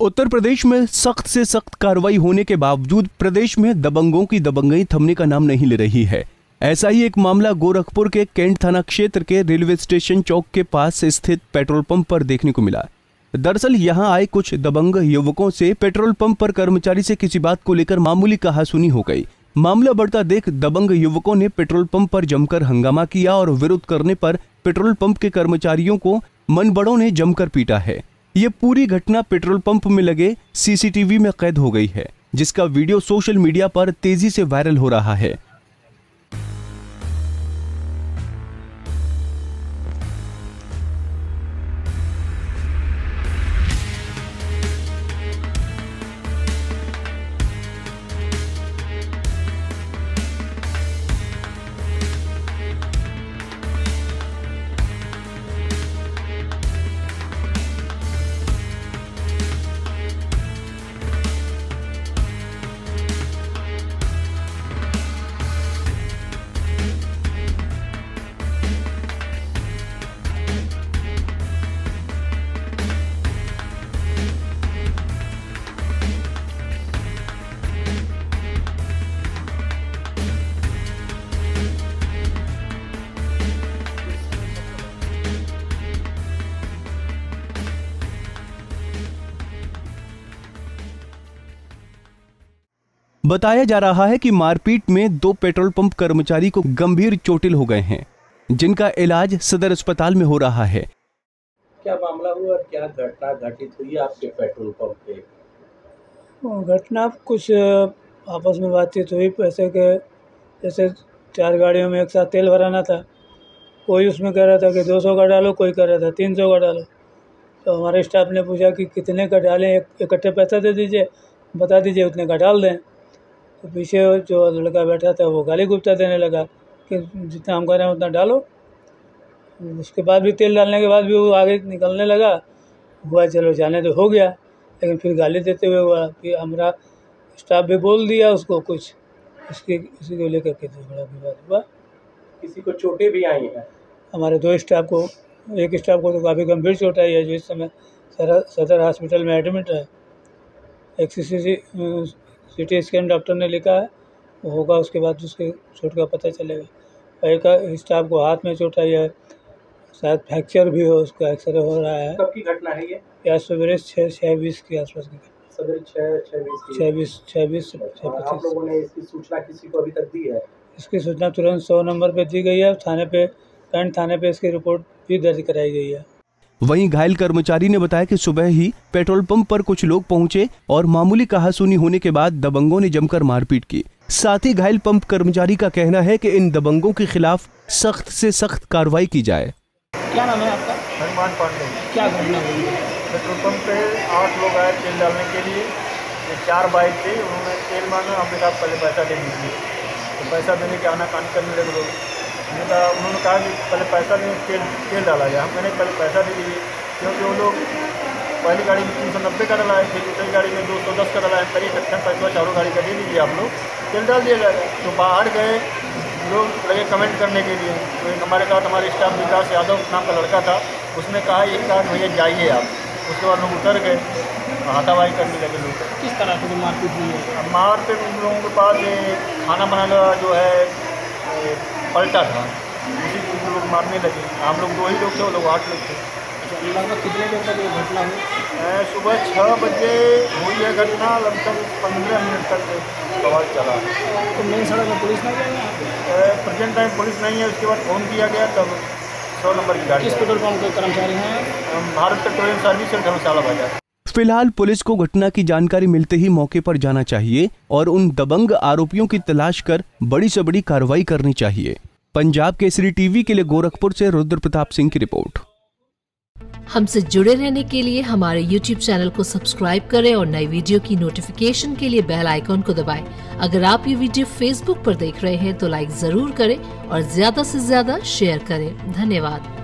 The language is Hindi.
उत्तर प्रदेश में सख्त से सख्त कार्रवाई होने के बावजूद प्रदेश में दबंगों की दबंगई थमने का नाम नहीं ले रही है। ऐसा ही एक मामला गोरखपुर के कैंट थाना क्षेत्र के रेलवे स्टेशन चौक के पास स्थित पेट्रोल पंप पर देखने को मिला। दरअसल यहाँ आए कुछ दबंग युवकों से पेट्रोल पंप पर कर्मचारी से किसी बात को लेकर मामूली कहासुनी हो गई। मामला बढ़ता देख दबंग युवकों ने पेट्रोल पंप पर जमकर हंगामा किया और विरोध करने पर पेट्रोल पंप के कर्मचारियों को मनबड़ों ने जमकर पीटा है। ये पूरी घटना पेट्रोल पंप में लगे सीसीटीवी में कैद हो गई है, जिसका वीडियो सोशल मीडिया पर तेज़ी से वायरल हो रहा है। बताया जा रहा है कि मारपीट में दो पेट्रोल पंप कर्मचारी को गंभीर चोटिल हो गए हैं जिनका इलाज सदर अस्पताल में हो रहा है। क्या मामला हुआ और क्या घटना घटित हुई आपके पेट्रोल पंप पे? घटना कुछ आपस में बातचीत हुई पैसे के जैसे चार गाड़ियों में एक साथ तेल भराना था। कोई उसमें कह रहा था कि 200 का डालो कोई कह रहा था 300 का डालो। तो हमारे स्टाफ ने पूछा कि कितने का डालें एक इकट्ठे पैसा दे दीजिए बता दीजिए उतने का डाल दें। तो पीछे जो लड़का बैठा था वो गाली गुप्ता देने लगा कि जितना हम कह रहे हैं उतना डालो। उसके बाद भी तेल डालने के बाद भी वो आगे निकलने लगा। हुआ चलो जाने तो हो गया लेकिन फिर गाली देते हुए हुआ कि हमारा स्टाफ भी बोल दिया उसको कुछ। इसके उसी को लेकर के तो बड़ा विवाद हुआ। किसी को चोटें भी आई हैं? हमारे दो स्टाफ को एक स्टाफ को तो काफ़ी गंभीर चोट आई है जो इस समय सदर सदर हॉस्पिटल में एडमिट है। एक C C T scan doctor ने लिखा है वो होगा उसके बाद उसके चोट का पता चलेगा। एक स्टाफ को हाथ में चोट आई है शायद फ्रैक्चर भी हो उसका एक्सरे हो रहा है। कब की घटना है ये? या सवेरे छः छः बीस के आसपास की सवेरे छः छः बीस की। छः बीस छः बीस आप लोगों ने इसकी सूचना किसी को अभी तक दी है? इसकी सूचना तुरंत सौ नंबर पे दी गई है थाने पे कैंट थाने पे इसकी रिपोर्ट भी दर्ज कराई गई है। वहीं घायल कर्मचारी ने बताया कि सुबह ही पेट्रोल पंप पर कुछ लोग पहुँचे और मामूली कहासुनी होने के बाद दबंगों ने जमकर मारपीट की। साथ ही घायल पंप कर्मचारी का कहना है कि इन दबंगों के खिलाफ सख्त से सख्त कार्रवाई की जाए। क्या नाम है आपका? हनुमान पांडे। क्या घटना हुई? पेट्रोल पंप पे आठ लोग आए तेल डालने के लिए। ये चार बाइक थी उन्होंने तेल मांगा हमने कहा पहले पैसा दे दीजिए। तो पैसा देने के आना कान करने लगे लोग। हमने कहा उन्होंने कहा कि पहले पैसा दें तेल तेल डाला जाए। हम मैंने पहले पैसा दे दीजिए। क्योंकि वो लोग पहली गाड़ी में तीन सौ नब्बे का डलाए फिर दूसरी गाड़ी में दो सौ दस का डलाए करीब इकट्ठा पैसा चारों गाड़ी का दे दीजिए आप लोग। तेल डाल दिया जाएगा तो बाहर गए लोग लगे कमेंट करने के लिए। तो एक हमारे साथ हमारे स्टाफ विकास यादव नाम का लड़का था उसने कहा एक कहा भैया जाइए आप। उसके बाद लोग उतर गए हाथापाई करने लगे लोग। किस तरह से मारपीट हुई है? अब मार उन लोगों के पास खाना बनाने वाला जो है पलटा था। उसी को लोग मारने लगे हम लोग दो ही लोग थे वो लोग आठ लोग थे। लगभग कितने देर तक ये घटना हुई? सुबह छः बजे हुई है घटना लगभग पंद्रह मिनट तक सवाल चला। तो मेन सड़क में पुलिस नहीं यहाँ प्रेजेंट टाइम पुलिस नहीं है उसके बाद फ़ोन किया गया तब सौ नंबर की गाड़ी किस पेट्रोल पंप के कर्मचारी हैं Bharat Petroleum service centre Dharamshala बाज़ार। फ़िलहाल पुलिस को घटना की जानकारी मिलते ही मौके पर जाना चाहिए और उन दबंग आरोपियों की तलाश कर बड़ी से बड़ी कार्रवाई करनी चाहिए। पंजाब केसरी टीवी के लिए गोरखपुर से रुद्र प्रताप सिंह की रिपोर्ट। हमसे जुड़े रहने के लिए हमारे YouTube चैनल को सब्सक्राइब करें और नई वीडियो की नोटिफिकेशन के लिए बेल आइकॉन को दबाएँ। अगर आप ये वीडियो Facebook पर देख रहे हैं तो लाइक ज़रूर करें और ज़्यादा से ज़्यादा शेयर करें। धन्यवाद।